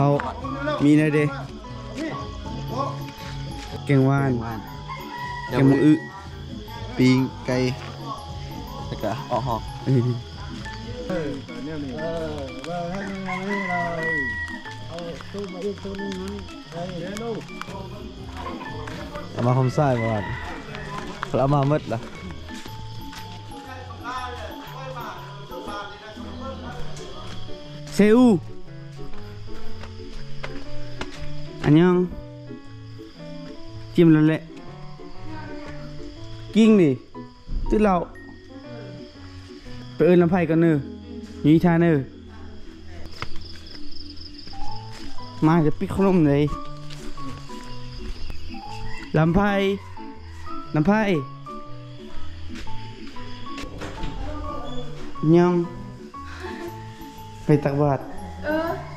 เขามีนะเด้แกงว่านว่านแกงหมูอึปิงไก่แล้วก็ออกหอกเออเอามาคำไส้มาก่อนแล้วเอามาหมดละเซอู อันยังจิ้มแล้วแหละกิ้งดิตื้อเราไปเอินลำไผ่กันเนอะอยู่ที่ท่าเนอมาจะปิดขนมเลยลำไผ่ลำไผ่ยังไปตักบาตรเออ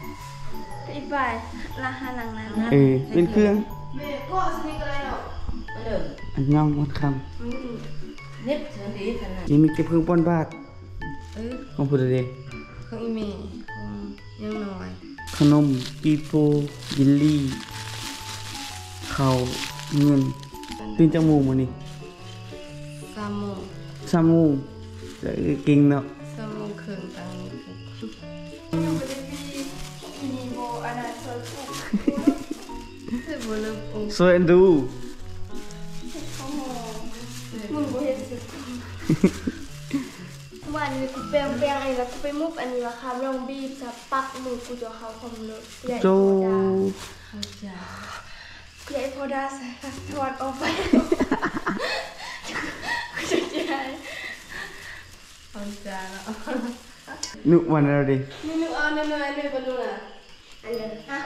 อีกไปราคาหลังนั้นนะเออเป็นเครื่องก็สนิทกันเลยเนาะอันย่องหมดคนิดเท่านี้ขนาดำนี่มีเก็บเครื่องป้อนบาทเออของพุทธเดชของอีเมย์ของยังน้อยขนมปีโป้ยิลลี่ข้าวเงินตื่นจากโมงมานี่สามโมงสามโมงแล้วเก่งเนาะสามโมงครึ่งตังค์มี สวยอันดูเขาโมมึงบ่เห็นสิวันนี้กูเปลี่ยนเปลี่ยนไอ้แล้วกูไปมุกอันนี้ราคาลองบีบจะปักมือกูจะเข้าความเลยใหญ่โจเข้าใจใหญ่พอได้ใส่ถอดออกไปกูจะใหญ่เข้าใจแล้วนึกวันอะไรดินี่นึกเอาหน่อยๆนี่บ่รู้น่ะอันเดียวฮะ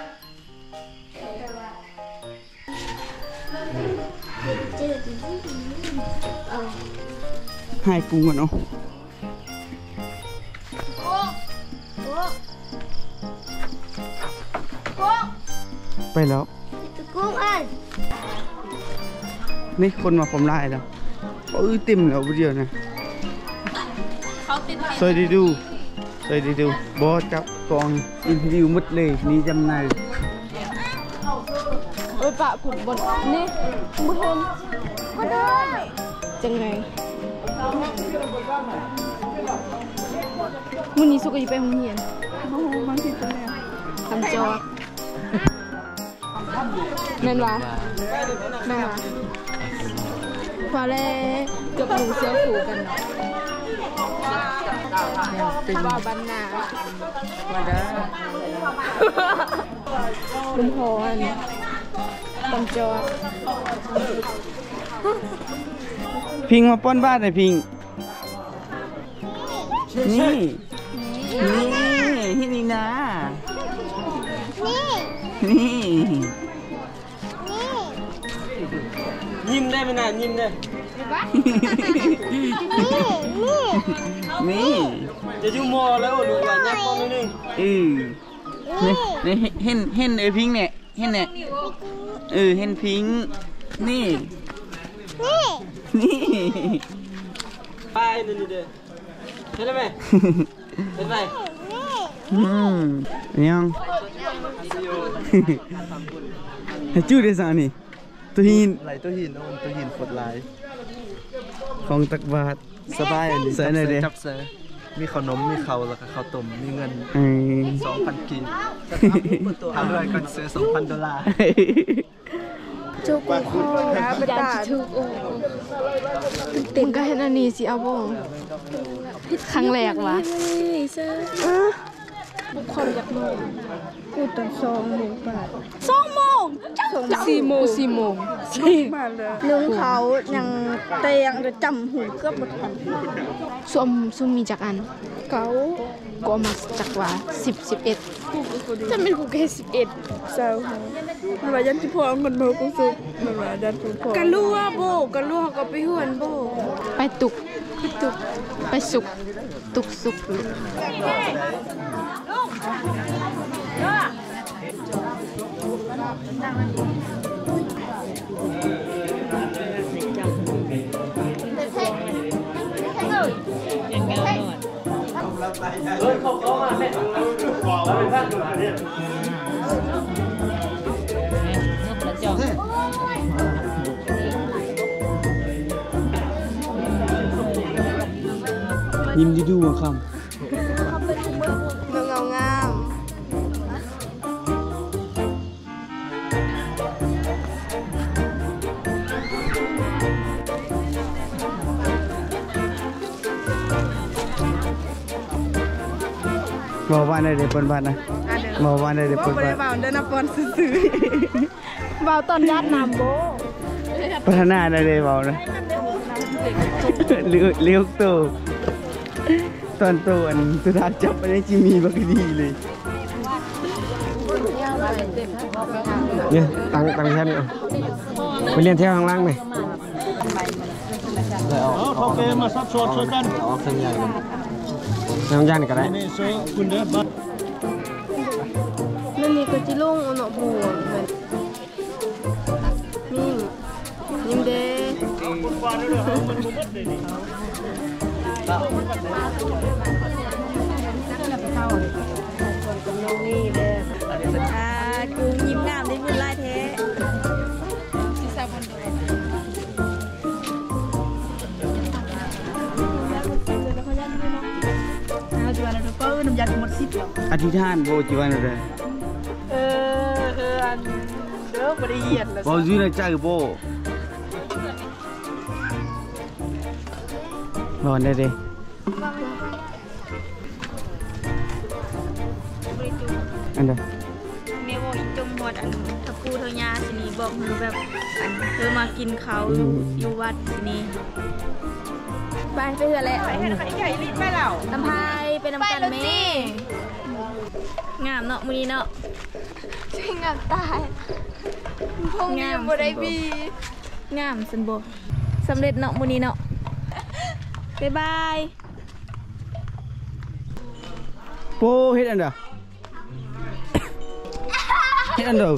โอ้โอ้ไปแล้วตะกุ้งอันนี่คนมาผมไล่แล้วเออเต็มแล้วเดียวนะเขาติดสวัสดีดูสวัสดีดูบอสกับกองอินวิวหมดเลยนี่จำนาย เอ้ยปะกุดบนนี่บ่เห็นมาเด้อจังไงมื้อนี้สุกอยู่ไปโรงเรียนโอ้มันสิจังไงทำจอแม่นวะแม่นวะพอแล้วเกือบหนูเสียวผูกันเนาะเป็นว่าบันนามาเด้อลุงพร ตำจอพิงมาป้อนบ้านหน่อยพิง นี่ นี่ที่นี่นะ นี่ ยิ้มได้ไหมนะยิ้มได้ นี่ จะยุ่มอแล้วดูว่ายับป้อนนิดนึงเออนี่นี่เห็นเห็นเออพิงเนี่ย เห็นเนี่ยเออเห็นพิงนี่ นี่ไปนี่นี่เด้อเห็นไหมเห็นไหมอืมยังจูดได้สานี่ตัวหินไหลตัวหินโอ้ตัวหินฝดลายของตักบาทสบายอันนี้ใส่หน่อยดิจับเสือ มีขนมมีข้าวแล้วก็ข้าวต้มมีเงินไอ้2,000กีบทำด้วยกันซื้อ2,000ดอลลาร์จุกคอไปตาถูกโอ้มึงก็เห็นอันนี้สิเอาบ่ครั้งแรกวะบุคคลจากโมงกูตอนสองโมงบาทสอง โมงสี่โมงสี่โมงสี่นึ่งเขายังเตยังจะจำหูเกือบหมดทันส้มส้มมีจักอันเขาก็เอามาจากว่าสิบสิบเอ็ดจะเป็นกูแค่สิบเอ็ดเศร้าค่ะมันว่ายันที่พ่อเงินเบากูสุดมันว่ายันที่พ่อกันรู้ว่าโบกันรู้เขาก็ไปหวนโบไปตุกไปตุกไปสุกตุกสุกเฮ้ยเขาเขามาแม่แล้ว Ơi không có mà mẹ Bỏ bên khác mà đi Nhìn đi đu mà không? ำบอกว่าได้เด็กปนบ้านนะอะเด้อบอกว่าได้เด็กบ่ปนบ่บ้าได้นเบาเด้อนะปอนซื่อเบาตอนญาตินำโบพัฒนาได้เลยเบานะเลี้ยวเลี้ยวโตตอนโตอันสุดท้ายจับไปได้จิมีบักดีเลยเนี่ยตังตังแค่นี้เอาไปเรียนเที่ยวข้างล่างไหมเขาเกมาซับซ้อนช่วยกันออกเส้นใหญ่ น้ำยันก็ได้นี่โซ่คุณเด้อบัดๆนั่นนี่ก็จิลุงเอาเนาะผู้เหมือนนี่ยิ้มเด้นี่เด้ออ่ากูยิ้มงามได้บุญ หลายแท้อธิษฐานโบจิวันอะไรเออเอออันเด้อบ่ได้เหยียดแล้วบอยูในใจโบรอนได้เด้อันเดอเมโวอีจมหมดอันถ้าครูเทายาสินี้บอกหนูแบบอันเธอมากินเขาวอยู่อยู่วัดสินี้ไปไปเถอะแหละไปเห็นคนใหญ่ลิ้นไปแล้วน้ำพาย ไปน้ำกันแม่ งามเนาะมื้อนี้เนาะช่วยงามตายพงงายัมงบ่ได้บีงามสันบ่สำเร็จเนาะมื้อนี้เนาะบ๊ายบายโปเฮ็ดอันเดอเฮ็ดอันเดอ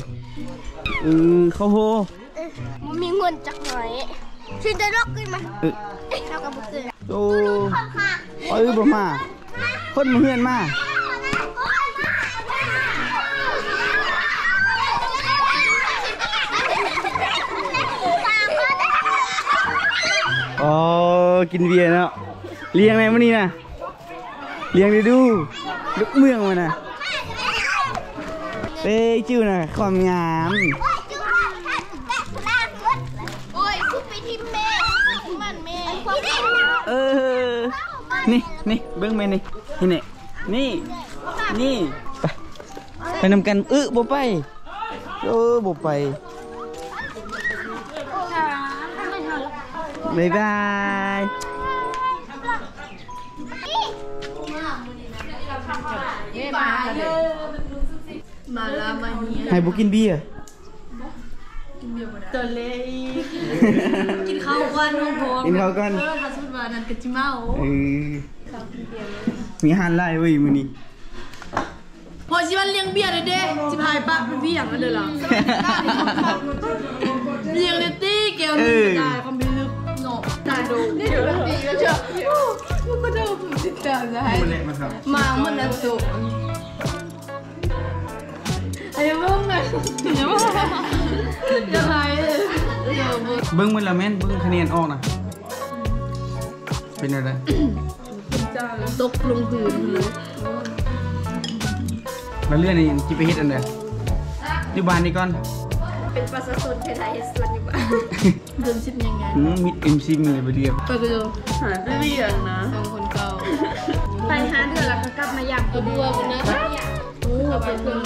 เออเขาโหมันมีเงินจักหน่อยชื่อจะลอกขึ้นมาเออเรากับบุกเสือโอ้เอ้ยบ่มา คนมาเฮือนมาอ๋อ กินเบียร์เนาะเลี้ยงไงมันนี่นะเลี้ยงดูดูลูกเมืองมันนะเป้จิ้วนะความงามโอ้ยคุไปทิมแม่มันแม่เออ นี่นี่เบิ้งไปนี่ นี่นี่นี่ นี่ ไปนำกันเออบ่ไปเออบ่ไปบ๊ายบายให้บุกินเบียร์ตัวเล็กกินข้าวกันน้องพงกินข้าวกันเออถ้าสมมติว่านั่นก็จิเมา มีหันไล่เว้ยมื้อนี้พอชิวันเลี้ยงเบียร์เลยเด้จิพายปะเป็นพี่อย่างนั้นเลยล่ะเลี้ยงเนตี้เกลนึงตายความเป็นลึกเนาะตาดูนี่เดี๋ยวดีแล้วเชียวมันก็ดูผมติดตามได้มามันนั่นสุไอ้เบิ้งเลยยังไงเดี๋ยวเบิ้งเบิ้งมันละแม่นเบิ้งคะแนนออกนะเป็นอะไร ตกลงพื้นเลยมาเลื่อนนี่จิไปเฮ็ดอันใดอยู่บ้านนี่ก่อน เป็นประชาชนไทยส่วนอยู่บ้านเดินชิดยังไงอืมมิดเอ็มซีมีบ่เดียวไปดูหาได้เรียงนะสองคนเก่าไปหาเดือนแล้วก็กลับมาอย่างตัวบัวกันนะโอ้เป็นเพื่อน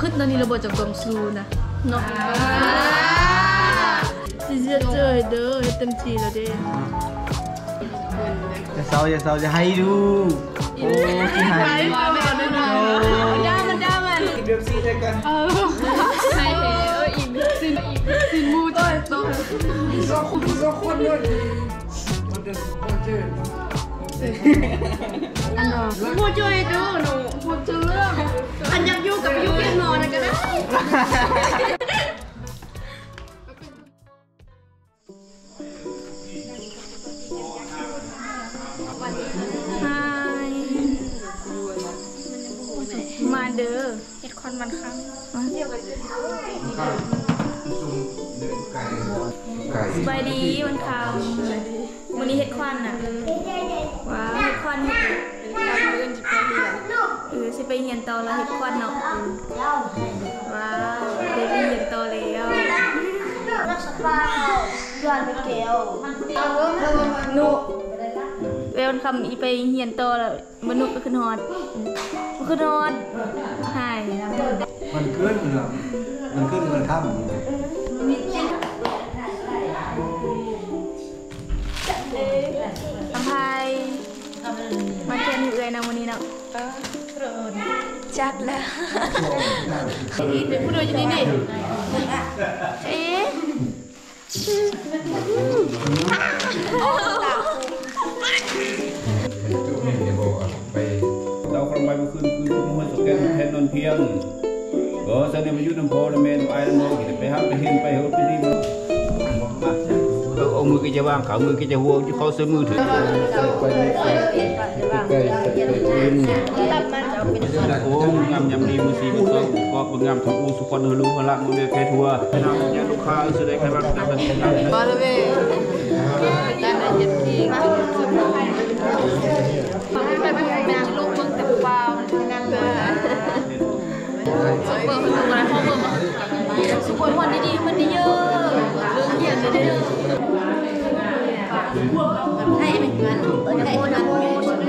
ขึ้นตอนนี้ระเบิดจากกองซูนะเนาะสิเจอเจอเด้อให้เต็มที่แล้วเด้ จะเซาจะเซาจะให้ดูโอ้ที่ให้มาไปก่อนด้วยนะด้ามันด้ามันเดือบซีใช่กันใช่เอออีกสินสินมูต้นโตอันเนาะพูดช่วยดูหนูพูดถึงเรื่องอันอยากอยู่กับอยู่เพียงนอนนะก็ได้ ด้อเฮ็ดคอนวันครั้งสบายดีวันคำวันนี้เฮ็ดควันน่ะว้าวเฮ็ดควันเฮ็ดตอนมื้อสิไปเรียนเออสิไปเรียนต่อแล้วเฮ็ดควันเนาะว้าวได้ไปเรียนต่อแล้วนุเว ลคำอีไปเรียนโตแล้วมนุษย์ก็ขึ้นฮอดบ่ขึ้นฮอดหายมันขึ้นเหรอมันขึ้นมันค่ำอภัยมาเทียนอยู่เลยนะวันนี้เนาะจัดแล้วเด็กผู้โดยอยู่นี่นี่เอ๊ะ ทุกคนสแกนนนนเพียงเออสันนิบายุน้ำพอน้ำเมนไอ้น้ำมองไปหาไปเห็นไปเฮาไปดีมันเอามือก็จะว่างขามือก็จะหัวเขาเสมือถือโอ้งามยำดีมือสีมือสองก็เป็นงามทั้งอูสุคนฮลูพลังมือแค่ทัวให้นำยลูกค้าสุดได้ใครบ้างแต่เป็นงามบ่ละเว้ยด้าน สุขวันดีๆมันดีเยอะเรื่องเงียเลยเด้อให้เหมือนกันให้เป็นเงิน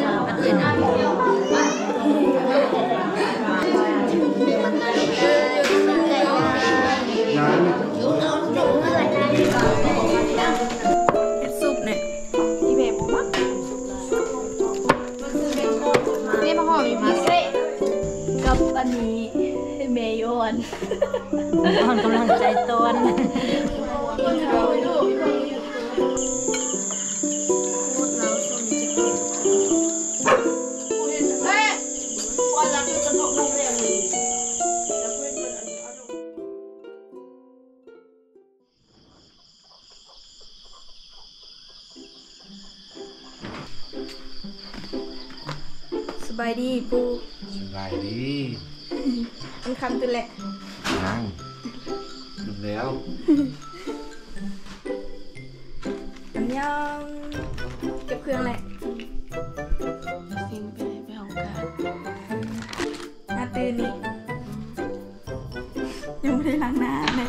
ยังจบแล้วอันยังเก็บเครื่องแหละสิ่งไปไปห้องการหน้าตื่นนี่ยังไม่ได้ล้างหน้าเลย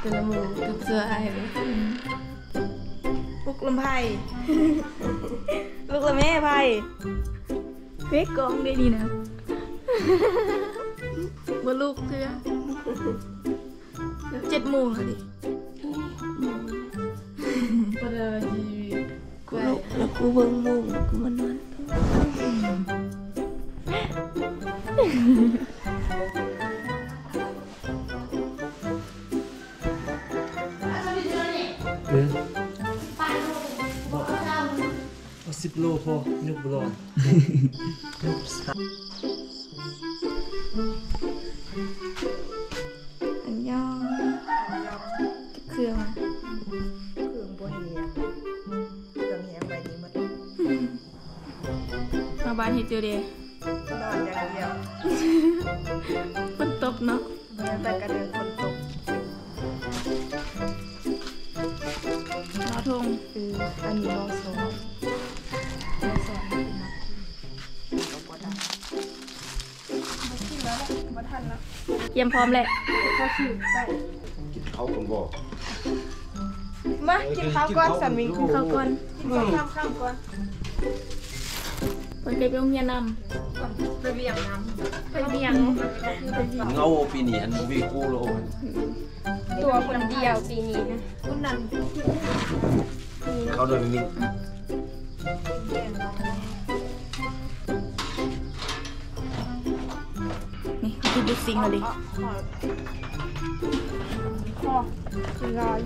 เป็นละมูกับเสื้อไอ้เลยลูกลำไพลูกละแม่ไพเฮ้ยกองได้ดีนะบ่ ลูกเสื้อเจ็ดโมงแล้วดิบ่ได้ชีวิตกูแล้วกูเบิ่งมุงกูมานอนสิบโลพอนึกบลอนอั มาบ้านเฮ็ดเดียวเดียนอนอย่างเดียวฝนตกเนาะเมื่อแต่กระเดินคนตกรอทงคืออันนี้มองสองมองสองเป็นนักก็บ่ได้เตรียมพร้อมแหละเขาคนบอกมากินข้าวก่อนสามีกินข้าวก่อนกินข้าวข้าวก่อน เพิ่นไปโรงเรียนนไปเวียงน้ำไปเวียงเงาปีนี้อันวีกูโลตัวคนเดียวปีนี้นะคุณนั่นเขาโดนนี่ำนี่คือบุสิงเลยดิกินร้อย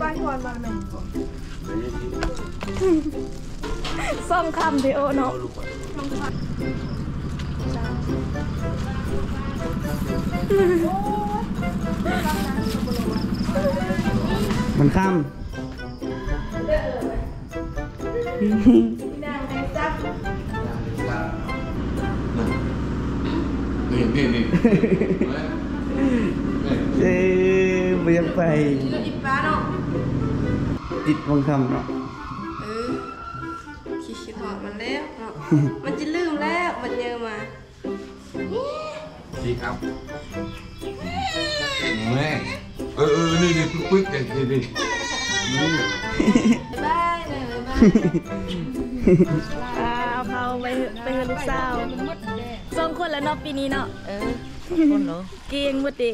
บ้านก่อนมาไหม ซ่อมคำเดโอเนาะมันข้ามนี่นี่นี่เอ้ยไปยังไปอีป้าเนาะติดวังคำเนาะ มันจะลืมแล้วมันเยอะมาดีครับแม่เออเออนี่นี่ปึ๊กๆอย่างนี้ดิบายเลยบายอ่าเอาเขาไปไปให้ลูกสาวสองคนแล้วเนาะปีนี้เนาะเออคนเหรอเก่งหมดเด้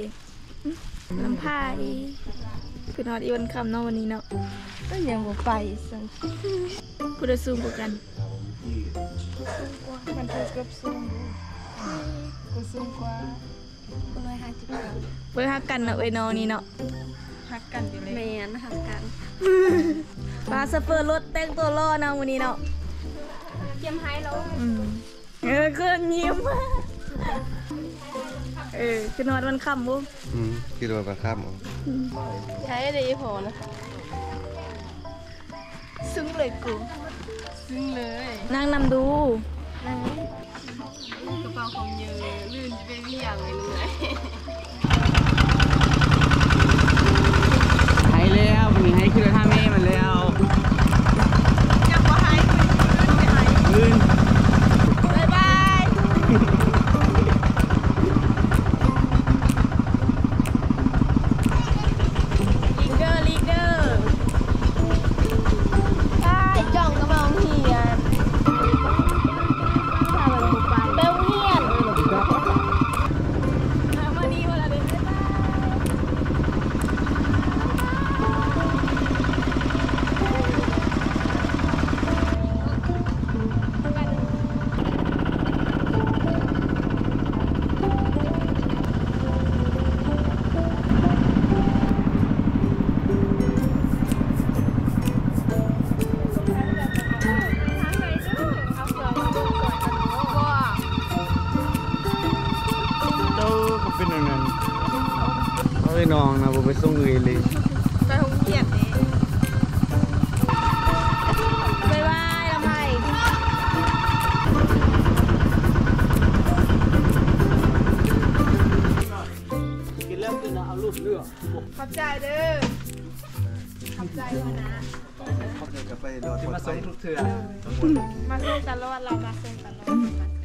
ลำพายคือฮอดอีวันคำเนาะวันนี้เนาะก็ยังบ่ไปสังผู้ใด สูงกว่ากันมันถูกกับสูงกูสูงกว่าร้อยห้าสิบเบิ่งฮักกันเนาะเอ้ยน้องนี่เนาะฮักกันอยู่เลยแมนหักกันปลาสเปอร์รถแต่งตัวล่อเนาะวันนี้เนาะเยี่ยมให้แล้วอืมเออเกินยิ้มเออคือฮอดวันคำบ่อืมคิดว่าประคับใช้ได้พอนะซึ้งเลยกู ซึ้งเลยนั่งนำดูกระเป๋าของเยอะลื่นไปเรียงเลยเลยให้แล้ววันนี้ให้คือท่าแม่มันแล้วยังว่าให้คุยคุยลื่น ด้อขอบใจวะนะจะไปรอที่มาส่งทุกเถื่อมาส่งตลอดเรามาส่งตลอด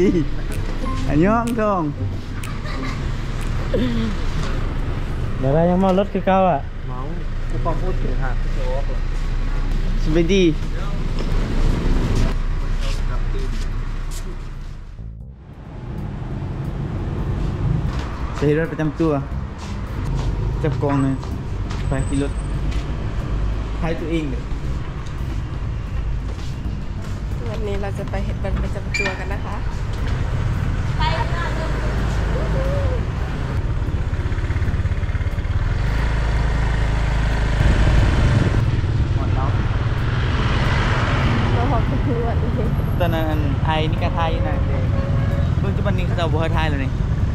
ดีอันยองทองเดี๋ยวเรายังมารถคือเก่าอะเมากูปอพูดถึงหาโจ๊กสวัสดีใช้รถประจำตัวจับกองเลยไปขี่รถให้ตัวเองเลยวันนี้เราจะไปเห็ดบันประจำตัวกันนะคะ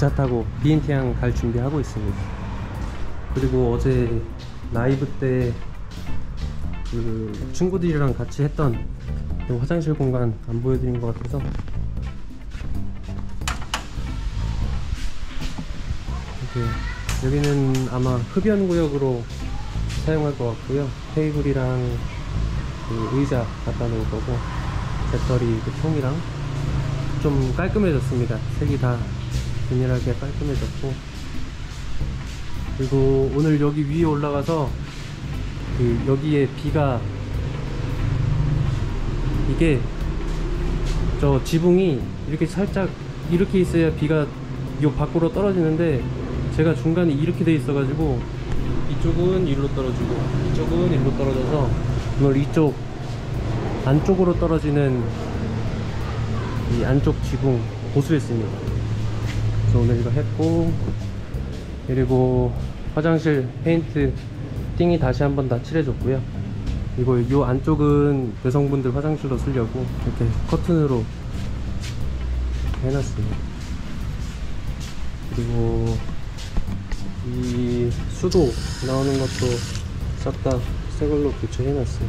기차 타고 비엔티앙 갈 준비하고 있습니다. 그리고 어제 라이브 때 그 친구들이랑 같이 했던 그 화장실 공간 안 보여드린 것 같아서 이렇게 여기는 아마 흡연 구역으로 사용할 것 같고요. 테이블이랑 그 의자 갖다 놓을 거고 배터리 그 통이랑 좀 깔끔해졌습니다. 색이 다 균일하게 깔끔해졌고 그리고 오늘 여기 위에 올라가서 그 여기에 비가 이게 저 지붕이 이렇게 살짝 이렇게 있어야 비가 요 밖으로 떨어지는데 제가 중간에 이렇게 돼 있어 가지고 이쪽은 일로 떨어지고 이쪽은 일로 떨어져서 오늘 이쪽 안쪽으로 떨어지는 이 안쪽 지붕 보수했습니다 오늘 이거 했고 그리고 화장실 페인트 띵이 다시 한번 다 칠해줬고요. 그리고 이 안쪽은 여성분들 화장실로 쓰려고 이렇게 커튼으로 해놨습니다. 그리고 이 수도 나오는 것도 싹 다 새 걸로 교체해놨어요.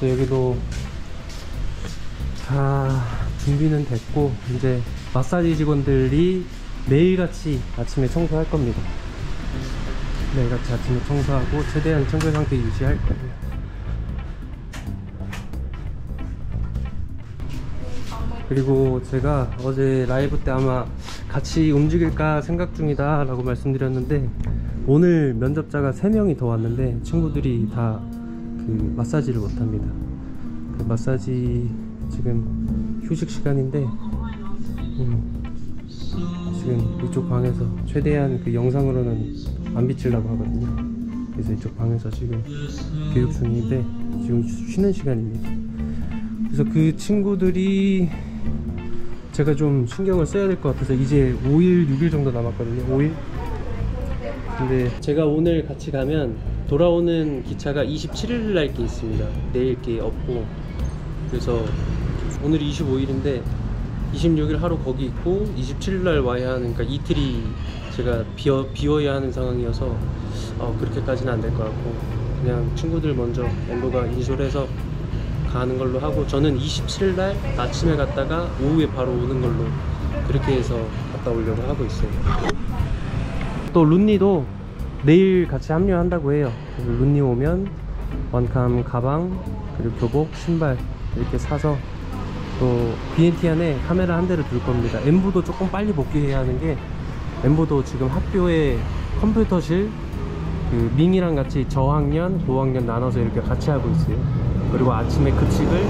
그래서 여기도 다 준비는 됐고 이제 마사지 직원들이 매일같이 아침에 청소할 겁니다. 매일같이 아침에 청소하고 최대한 청결 상태 유지할 거예요. 그리고 제가 어제 라이브 때 아마 같이 움직일까 생각 중이다 라고 말씀드렸는데 오늘 면접자가 3명이 더 왔는데 친구들이 다 그 마사지를 못합니다. 그 마사지 지금 휴식 시간인데 음, 지금 이쪽 방에서 최대한 그 영상으로는 안 비치려고 하거든요 그래서 이쪽 방에서 지금 교육 중인데 지금 쉬는 시간입니다 그래서 그 친구들이 제가 좀 신경을 써야 될 것 같아서 이제 5일, 6일 정도 남았거든요. 5일. 근데 제가 오늘 같이 가면 돌아오는 기차가 27일 날 게 있습니다. 내일 게 없고. 그래서 오늘이 25일인데 26일 하루 거기 있고 27일 날 와야 하는 그러니까 이틀이 제가 비워, 비워야 하는 상황이어서 어, 그렇게까지는 안 될 것 같고 그냥 친구들 먼저 멤버가 인솔 해서 가는 걸로 하고 저는 27일 날 아침에 갔다가 오후에 바로 오는 걸로 그렇게 해서 갔다 오려고 하고 있어요. 또 룬니도 내일 같이 합류한다고 해요. 룬니 오면 원캄 가방 그리고 교복 신발 이렇게 사서 또 BNT 안에 카메라 한 대를 둘 겁니다. 엠부도 조금 빨리 복귀해야 하는 게 엠부도 지금 학교에 컴퓨터실 그 밍이랑 같이 저학년, 고학년 나눠서 이렇게 같이 하고 있어요. 그리고 아침에 급식을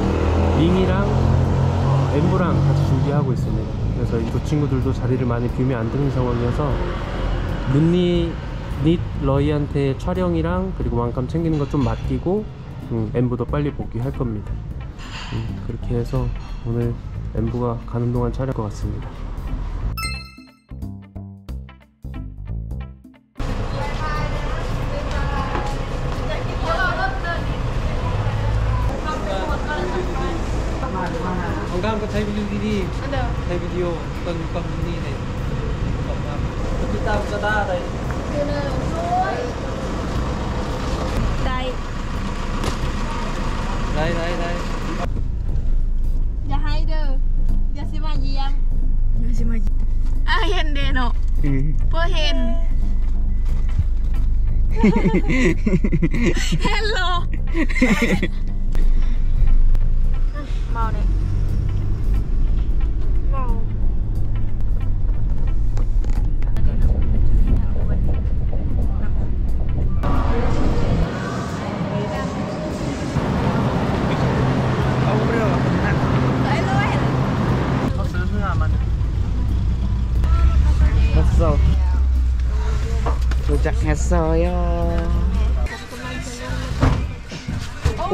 밍이랑 어, 엠부랑 같이 준비하고 있습니다. 그래서 이 두 친구들도 자리를 많이 비우면 안 되는 상황이어서 룬니 닛 러이한테 촬영이랑 그리고 왕감 챙기는 거좀 맡기고 음, 엠부도 빨리 복귀할 겁니다. 음, 그렇게 해서 오늘 엠브가 가는 동안 촬영 것 같습니다. 건강한 거잘 그 비디오 디디 잘 네. 비디오 어떤 육박분이 네. เดเน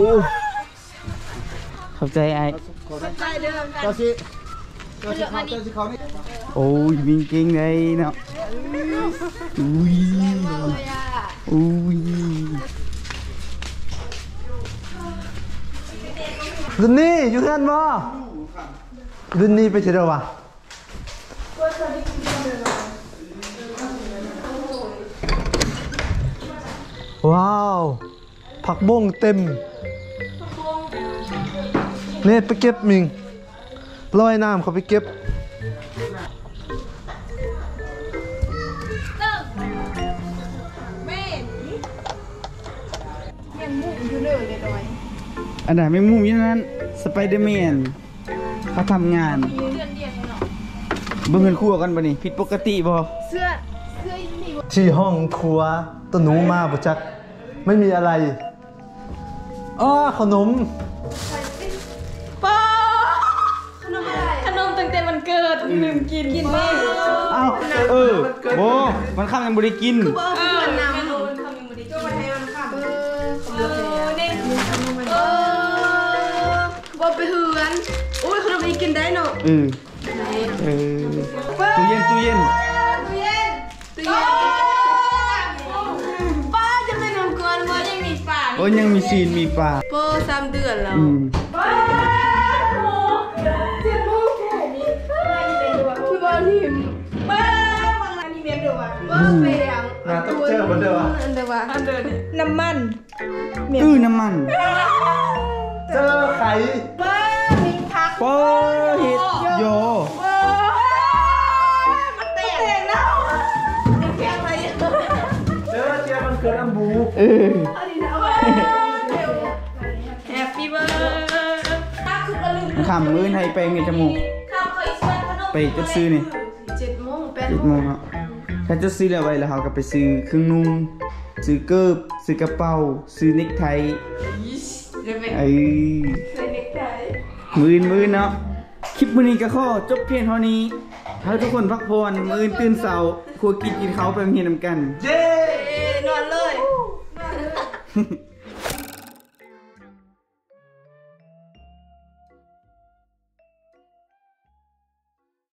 อู้ขอบใจไอ้ก็สิก็สิเก็สิเขานโอ้ยวิ่งเก่งเลยเนาะอุ้ยอุ้ยรุนนี่อยู่เพื่อนบ่รุนนี่ไปเฉยๆวะว้าว ผักบุ้งเต็ม นี่ยไปเก็บมิงลอยน้ำเขาไปเก็บ Ada memang ini kan Spiderman. เขาทำงานเบิ่งเงินครัวกันบ่นี่ผิดปกติบ่เสื้อเสื้อนี่ที่ห้องครัวตัวหนูมาบุจัก ไม่มีอะไรอ้อขนม ลืมกินกินบ้าเอ้าเออบ่มันข้ามยังบ่ได้กินเออน้ำมันทำยังไม่ได้กินให้มันข้ามเออเออนี่เออว่าไปเหือนอุ้ยขนมนี้กินได้เนาะเออเออตู้เย็นตู้เย็นตู้เย็นตู้เย็นป้าจะไปนอนก่อนว่ายังมีป่าโอ้ยังมีซีนมีปลาโป้สามเดือนแล้ว วว่ะป้าไปยังน่าต้องเจอเหมือนเดิมอะอันเดียวว่ะอันเดียวนี่น้ำมันอื้อน้ำมัน เจอไข่ป้ามีพักโป้เฮ็ดโยมันเตะแล้วเพียงอะไรเจอเจียมันเกิดอัมบูเออแฮปปี้เบิร์ดถ้าคือบอลลูนข้ามมื้อให้ไปเงินจมูกข้าวเคยซื้อขนมไปจัดซื้อนี่เจ็ดโมงแปดเจ็ดโมงเนาะ ถ้าจะซื้อแล้วไว้แล้วเราก็ไปซื้อเครื่องนุ่งซื้อเกิบซื้อกระเป๋าซื้อเน็กไทเดี๋ยวไปไอ้ใส่เน็กไทมืออนมืออนเนาะคลิปมื้อนี้ก็ขอจบเพียงเท่านี้ให้ทุกคนพักผ่อนมื้ออนตื่นเช้าครัวกินกินเขาวไปโรงเรียนนำกัน เย้นอนเลยเ